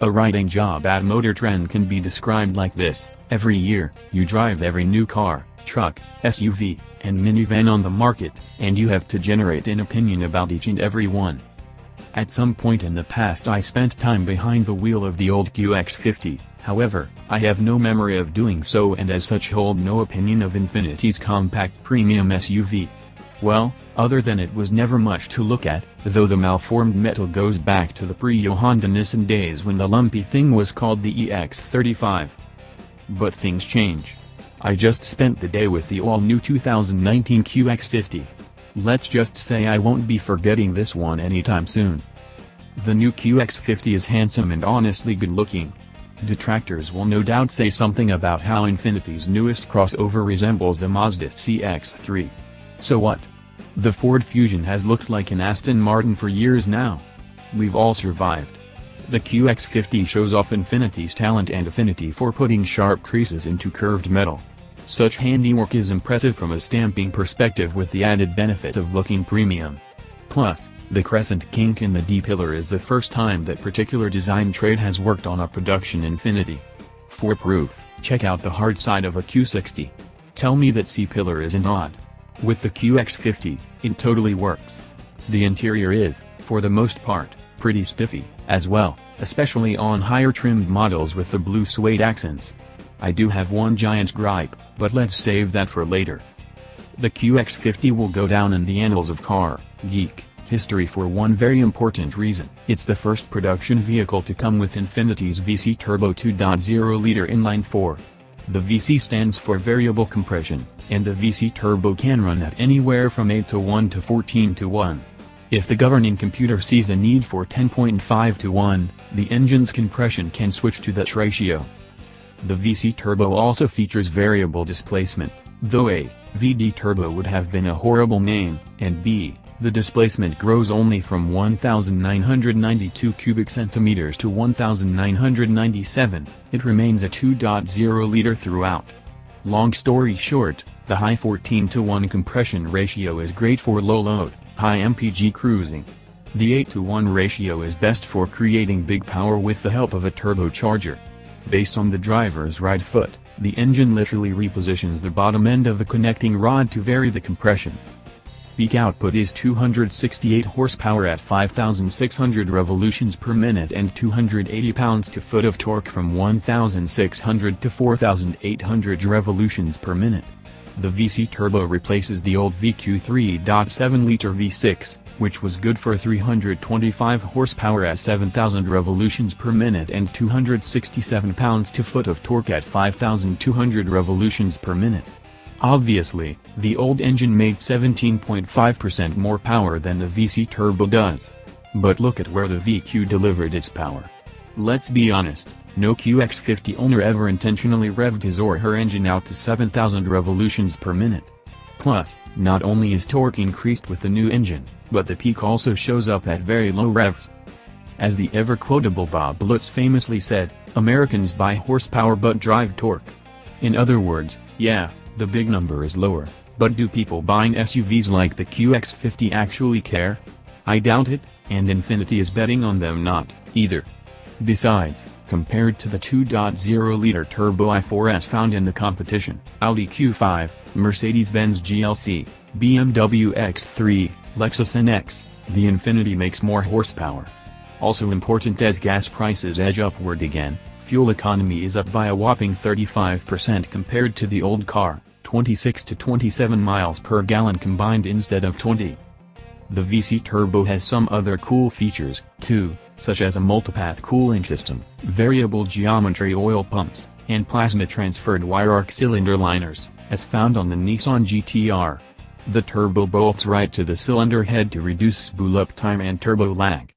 A writing job at Motor Trend can be described like this, every year, you drive every new car, truck, SUV, and minivan on the market, and you have to generate an opinion about each and every one. At some point in the past I spent time behind the wheel of the old QX50, however, I have no memory of doing so and as such hold no opinion of Infiniti's compact premium SUV. Well, other than it was never much to look at, though the malformed metal goes back to the pre-Johann Nissan days when the lumpy thing was called the EX35. But things change. I just spent the day with the all-new 2019 QX50. Let's just say I won't be forgetting this one anytime soon. The new QX50 is handsome and honestly good looking. Detractors will no doubt say something about how Infiniti's newest crossover resembles a Mazda CX-3. So what? The Ford Fusion has looked like an Aston Martin for years now. We've all survived. The QX50 shows off Infiniti's talent and affinity for putting sharp creases into curved metal. Such handiwork is impressive from a stamping perspective with the added benefit of looking premium. Plus, the crescent kink in the D-pillar is the first time that particular design trade has worked on a production Infiniti. For proof, check out the hard side of a Q60. Tell me that C-pillar isn't odd. With the QX50, it totally works. The interior is, for the most part, pretty spiffy, as well, especially on higher trimmed models with the blue suede accents. I do have one giant gripe, but let's save that for later. The QX50 will go down in the annals of car, geek, history for one very important reason. It's the first production vehicle to come with Infiniti's VC Turbo 2.0-liter inline-4. The VC stands for variable compression, and the VC turbo can run at anywhere from 8 to 1 to 14 to 1. If the governing computer sees a need for 10.5 to 1, the engine's compression can switch to that ratio. The VC turbo also features variable displacement, though A, VD turbo would have been a horrible name, and B, the displacement grows only from 1,992 cubic centimeters to 1,997, it remains a 2.0 liter throughout. Long story short, the high 14 to 1 compression ratio is great for low load, high MPG cruising. The 8 to 1 ratio is best for creating big power with the help of a turbocharger. Based on the driver's right foot, the engine literally repositions the bottom end of the connecting rod to vary the compression. Peak output is 268 horsepower at 5,600 revolutions per minute and 280 pounds-to-foot of torque from 1,600 to 4,800 revolutions per minute. The VC Turbo replaces the old VQ 3.7-liter V6, which was good for 325 horsepower at 7,000 revolutions per minute and 267 pounds-to-foot of torque at 5,200 revolutions per minute. Obviously, the old engine made 17.5% more power than the VC turbo does. But look at where the VQ delivered its power. Let's be honest, no QX50 owner ever intentionally revved his or her engine out to 7,000 revolutions per minute. Plus, not only is torque increased with the new engine, but the peak also shows up at very low revs. As the ever-quotable Bob Lutz famously said, Americans buy horsepower but drive torque. In other words, yeah, the big number is lower, but do people buying SUVs like the QX50 actually care? I doubt it, and Infiniti is betting on them not, either. Besides, compared to the 2.0-liter turbo i4S found in the competition, Audi Q5, Mercedes-Benz GLC, BMW X3, Lexus NX, the Infiniti makes more horsepower. Also important as gas prices edge upward again, fuel economy is up by a whopping 35% compared to the old car. 26 to 27 miles per gallon combined instead of 20. The VC Turbo has some other cool features, too, such as a multipath cooling system, variable geometry oil pumps, and plasma-transferred wire arc cylinder liners, as found on the Nissan GTR. The turbo bolts right to the cylinder head to reduce spool-up time and turbo lag.